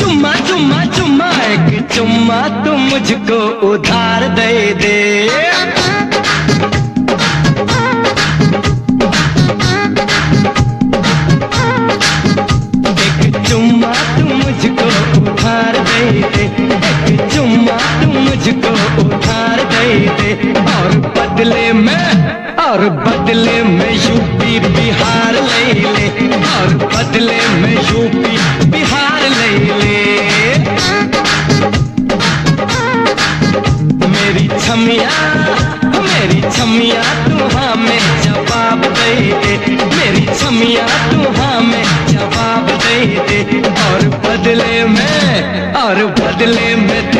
चुम्मा चुम्मा एक चुम्मा तू मुझको उधार दे दे एक चुम्मा तू मुझको उधार दे दे एक चुम्मा तू मुझको उधार दे दे और बदले में और बदले छमिया, मेरी छमिया, तू हमें जवाब दे दे। मेरी छमिया, तू हमें जवाब दे दे। और बदले में, और बदले में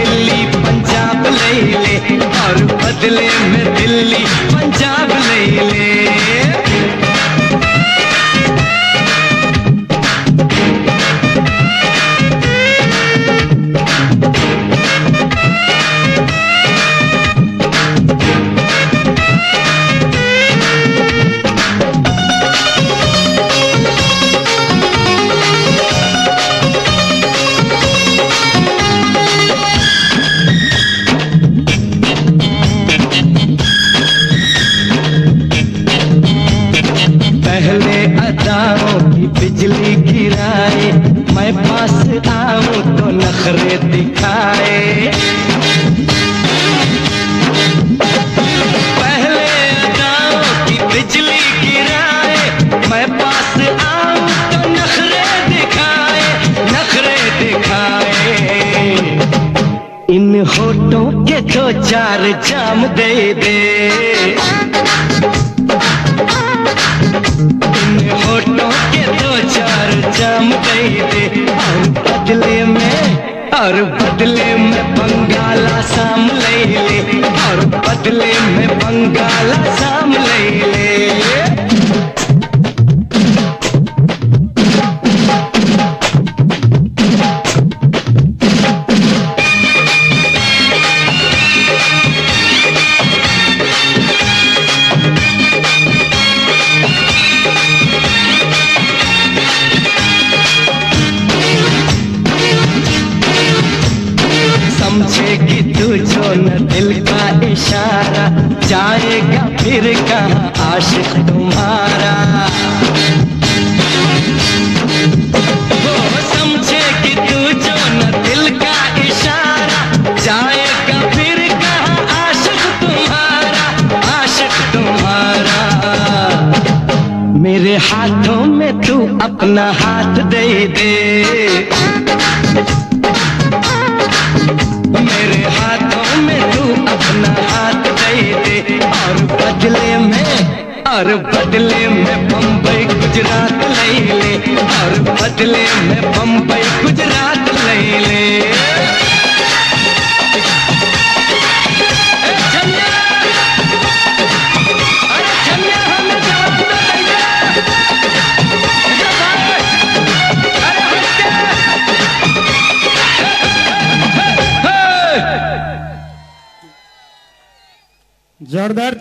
की बिजली गिराए, मैं पास आऊँ तो नखरे दिखाए। पहले अदाओं की बिजली गिराए, मैं पास आऊँ तो नखरे दिखाए नखरे दिखाए। इन होठों के दो चार जाम दे दे। और बदले में बंगाला साम ले ले। और बदले में बंगाला समझेगी तू जो न दिल का इशारा, जाएगा फिर तुम्हारा? तू जो न दिल का इशारा, जाएगा फिर कहाँ आशिक तुम्हारा? आशिक तुम्हारा। मेरे हाथों में तू अपना हाथ दे दे। हर बदले में बम्बई गुजरात ले हर बदले में बम्बई गुजरात ले जोरदार